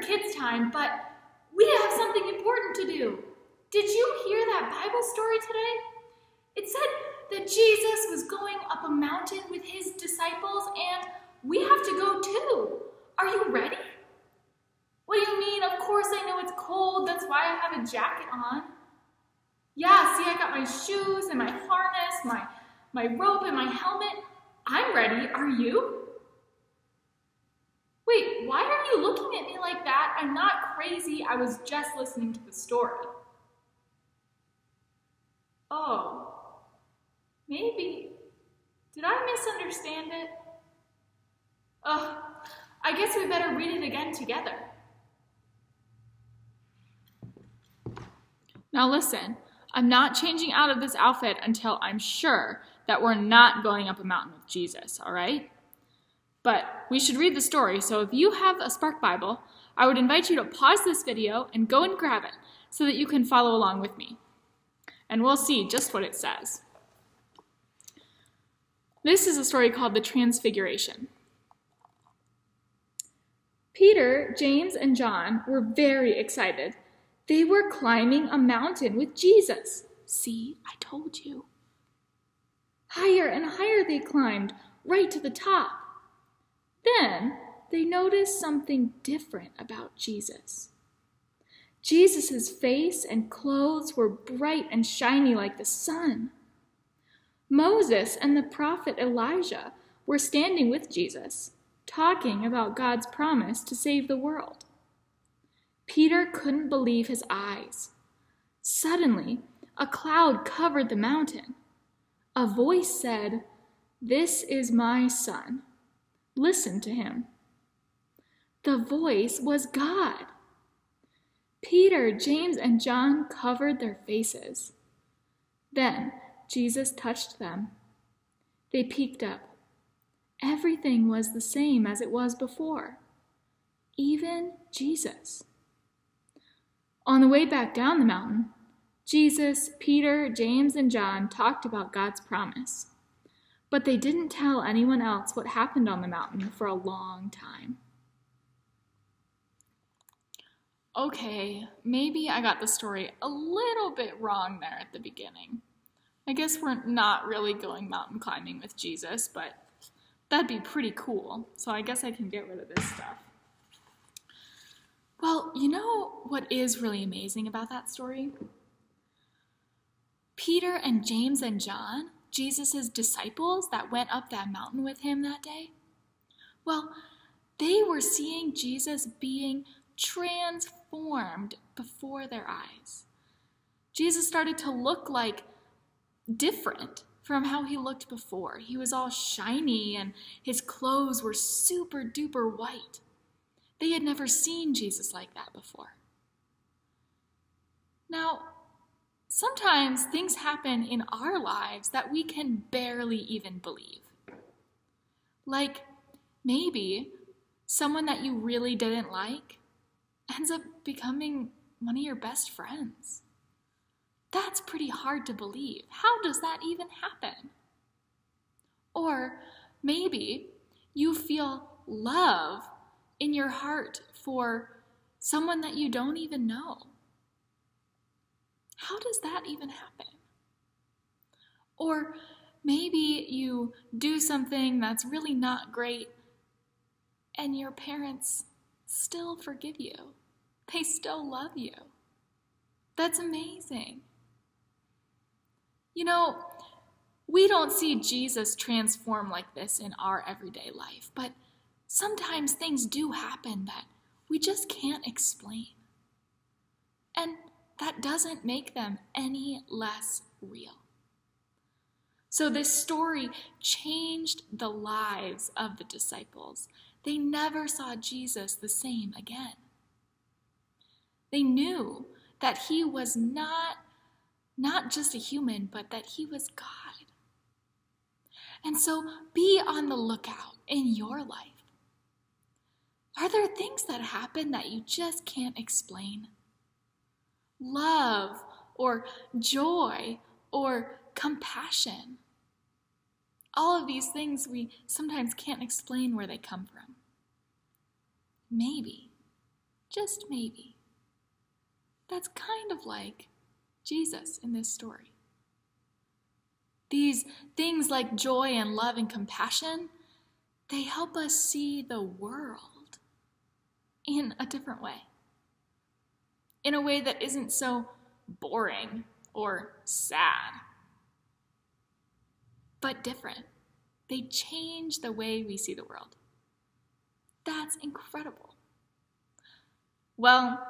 kids' time, but we have something important to do. Did you hear that Bible story today? It said that Jesus was going up a mountain with his disciples, and we have to go too. Are you ready? What do you mean? Of course I know it's cold. That's why I have a jacket on. Yeah, see, I got my shoes and my harness, my, my rope and my helmet. I'm ready. Are you? Wait, why are you looking at me like that? I'm not crazy. I was just listening to the story. Oh, maybe. Did I misunderstand it? Ugh, I guess we better read it again together. Now listen, I'm not changing out of this outfit until I'm sure that we're not going up a mountain with Jesus, all right? But we should read the story, so if you have a Spark Bible, I would invite you to pause this video and go and grab it so that you can follow along with me. And we'll see just what it says. This is a story called The Transfiguration. Peter, James, and John were very excited. They were climbing a mountain with Jesus. See, I told you. Higher and higher they climbed, right to the top. Then they noticed something different about Jesus. Jesus' face and clothes were bright and shiny like the sun. Moses and the prophet Elijah were standing with Jesus talking about God's promise to save the world. Peter couldn't believe his eyes. Suddenly, a cloud covered the mountain. A voice said, This is my son. Listen to him. The voice was God. Peter, James, and John covered their faces. Then Jesus touched them. They peeked up. Everything was the same as it was before, even Jesus. On the way back down the mountain, Jesus, Peter, James, and John talked about God's promise, but they didn't tell anyone else what happened on the mountain for a long time. Okay, maybe I got the story a little bit wrong there at the beginning. I guess we're not really going mountain climbing with Jesus, but That'd be pretty cool. So I guess I can get rid of this stuff. Well, you know what is really amazing about that story? Peter and James and John, Jesus' disciples that went up that mountain with him that day, well, they were seeing Jesus being transformed before their eyes. Jesus started to look like different from how he looked before. He was all shiny and his clothes were super duper white. They had never seen Jesus like that before. Now, sometimes things happen in our lives that we can barely even believe. Like maybe someone that you really didn't like ends up becoming one of your best friends. That's pretty hard to believe. How does that even happen? Or maybe you feel love in your heart for someone that you don't even know. How does that even happen? Or maybe you do something that's really not great and your parents still forgive you. They still love you. That's amazing. You know, we don't see Jesus transform like this in our everyday life, but sometimes things do happen that we just can't explain. And that doesn't make them any less real. So, this story changed the lives of the disciples. They never saw Jesus the same again. They knew that he was not not just a human, but that he was God. And so be on the lookout in your life. Are there things that happen that you just can't explain? Love or joy or compassion. All of these things we sometimes can't explain where they come from. Maybe, just maybe, that's kind of like Jesus in this story. These things like joy and love and compassion, they help us see the world in a different way. In a way that isn't so boring or sad, but different. They change the way we see the world. That's incredible. Well,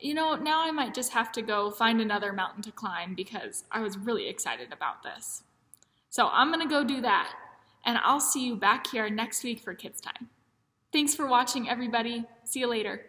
you know, now I might just have to go find another mountain to climb because I was really excited about this. So I'm going to go do that, and I'll see you back here next week for Kids Time. Thanks for watching, everybody. See you later.